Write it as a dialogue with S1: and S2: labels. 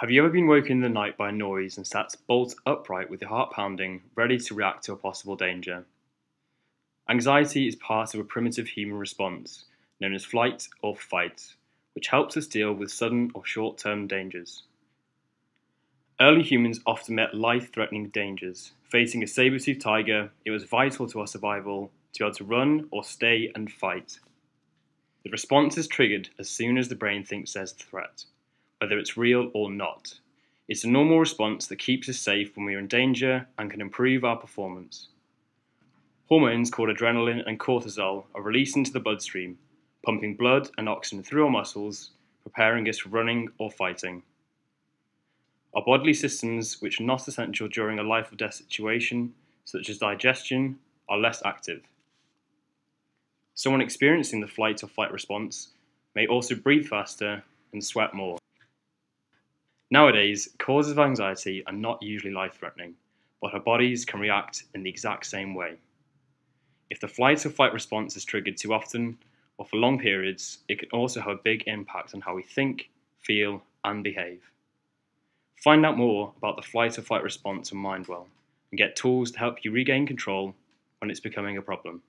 S1: Have you ever been woken in the night by a noise and sat bolt upright with your heart pounding, ready to react to a possible danger? Anxiety is part of a primitive human response known as flight or fight, which helps us deal with sudden or short term dangers. Early humans often met life threatening dangers. Facing a saber toothed tiger, it was vital to our survival to be able to run or stay and fight. The response is triggered as soon as the brain thinks there's a threat whether it's real or not. It's a normal response that keeps us safe when we are in danger and can improve our performance. Hormones called adrenaline and cortisol are released into the bloodstream, pumping blood and oxygen through our muscles, preparing us for running or fighting. Our bodily systems, which are not essential during a life or death situation, such as digestion, are less active. Someone experiencing the flight or fight response may also breathe faster and sweat more. Nowadays, causes of anxiety are not usually life threatening, but our bodies can react in the exact same way. If the flight or fight response is triggered too often or for long periods, it can also have a big impact on how we think, feel, and behave. Find out more about the flight or fight response on Mindwell and get tools to help you regain control when it's becoming a problem.